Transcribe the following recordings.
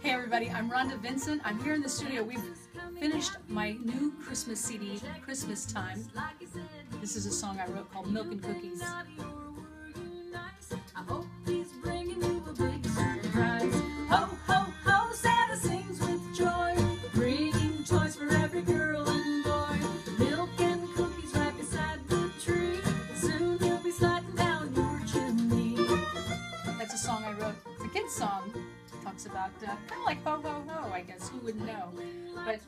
Hey everybody, I'm Rhonda Vincent. I'm here in the studio. We've finished my new Christmas CD, Christmas Time. This is a song I wrote called Milk and Cookies. That's a song I wrote. It's a kid's song. Talks about uh, kind of like ho ho ho, I guess. Who wouldn't know? But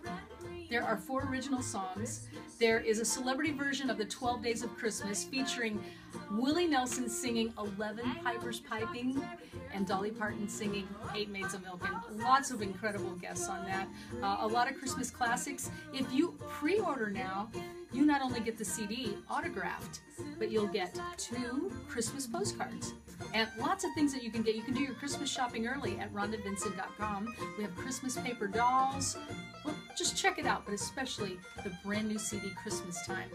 there are four original songs. There is a celebrity version of the 12 Days of Christmas featuring Willie Nelson singing 11 Pipers Piping and Dolly Parton singing Eight Maids of Milk and lots of incredible guests on that. Uh, a lot of Christmas classics. If you pre-order now, you not only get the CD autographed, but you'll get two Christmas postcards and lots of things that you can get. You can do your Christmas shopping early at rhondavincent.com. We have Christmas paper dolls. Well, just check it out, but especially the brand new CD Christmas Time.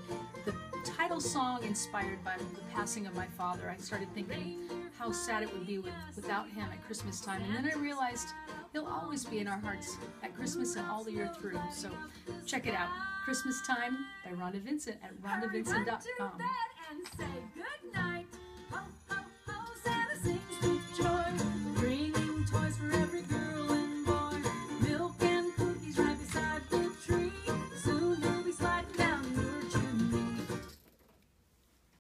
The title song inspired by the passing of my father. I started thinking how sad it would be with, without him at Christmas time, and then I realized he'll always be in our hearts at Christmas and all the year through. So check it out. Christmas Time by Rhonda Vincent at rhondavincent.com.